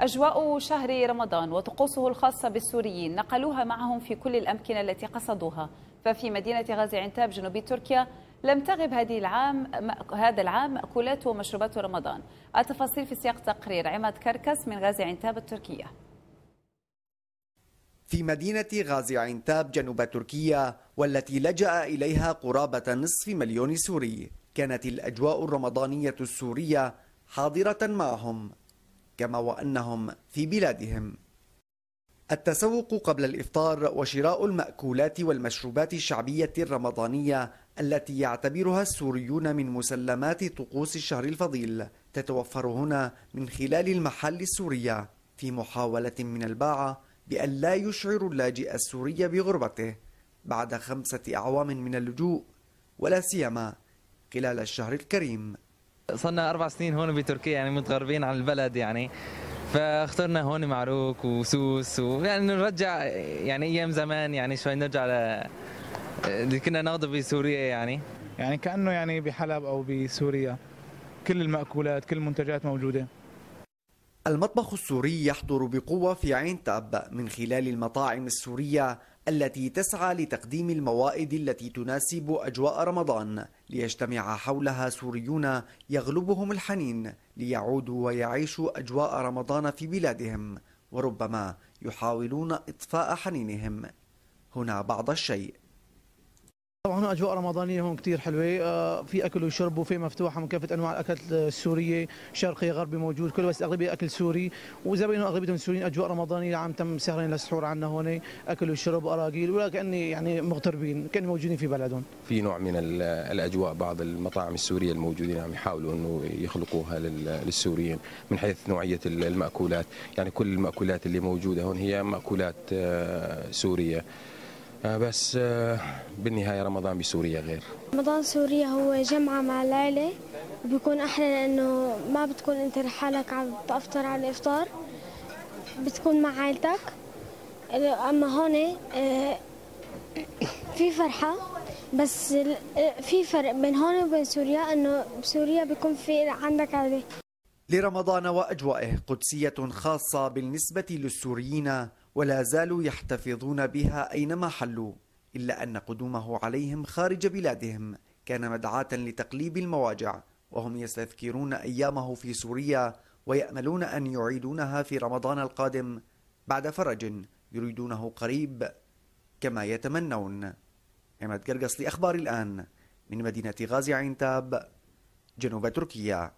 أجواء شهر رمضان وطقوسه الخاصة بالسوريين نقلوها معهم في كل الأمكنة التي قصدوها. ففي مدينة غازي عنتاب جنوب تركيا لم تغب هذه العام هذا العام مأكولات ومشروبات رمضان. التفاصيل في سياق تقرير عماد كركس من غازي عنتاب التركية. في مدينة غازي عنتاب جنوب تركيا والتي لجأ إليها قرابة نصف مليون سوري كانت الأجواء الرمضانية السورية حاضرة معهم. كما وأنهم في بلادهم. التسوق قبل الإفطار وشراء المأكولات والمشروبات الشعبية الرمضانية التي يعتبرها السوريون من مسلمات طقوس الشهر الفضيل تتوفر هنا من خلال المحل السورية في محاولة من الباعة بأن لا يشعر اللاجئ السوري بغربته بعد خمسة أعوام من اللجوء ولا سيما خلال الشهر الكريم. صرنا أربع سنين هون بتركيا يعني متغربين عن البلد يعني. فاخترنا هون معروك وسوس ويعني نرجع يعني أيام زمان يعني شوي نرجع ل اللي كنا ناخذه بسوريا يعني. يعني كأنه يعني بحلب أو بسوريا. كل المأكولات كل المنتجات موجودة. المطبخ السوري يحضر بقوة في عين تأب من خلال المطاعم السورية التي تسعى لتقديم الموائد التي تناسب أجواء رمضان. ليجتمع حولها سوريون يغلبهم الحنين ليعودوا ويعيشوا أجواء رمضان في بلادهم وربما يحاولون إطفاء حنينهم. هنا بعض الشيء. طبعا أجواء رمضانية هون كثير حلوة. آه، في أكل وشرب وفي مفتوحه من كافة أنواع الأكل السورية. شرقي غربي موجود. كله بس أغلبية أكل سوري. ما أغلبيتهم سوريين أجواء رمضانية عم تم سهرين للسحور عندنا هون. أكل وشرب واراجيل ولا كأني يعني مغتربين كانوا موجودين في بلدهم. في نوع من الأجواء بعض المطاعم السورية الموجودين عم يحاولوا إنه يخلقوها للسوريين من حيث نوعية المأكولات. يعني كل المأكولات اللي موجودة هون هي مأكولات آه، سورية. بس آه، بالنهاية رمضان بسوريا غير. رمضان سوريا هو جمعة مع العائلة وبيكون أحلى لأنه ما بتكون أنت لحالك عم تفطر على الإفطار. بتكون مع عائلتك أما هون آه، في فرحة. بس في فرق بين هون وبين سوريا أنه بسوريا بيكون في عندك عائلة لرمضان وأجوائه قدسية خاصة بالنسبة للسوريين ولا زالوا يحتفظون بها أينما حلوا إلا أن قدومه عليهم خارج بلادهم كان مدعاة لتقليب المواجع وهم يستذكرون أيامه في سوريا ويأملون أن يعيدونها في رمضان القادم بعد فرج يريدونه قريب كما يتمنون. عماد قرقص لأخبار الآن من مدينة غازي عنتاب جنوب تركيا.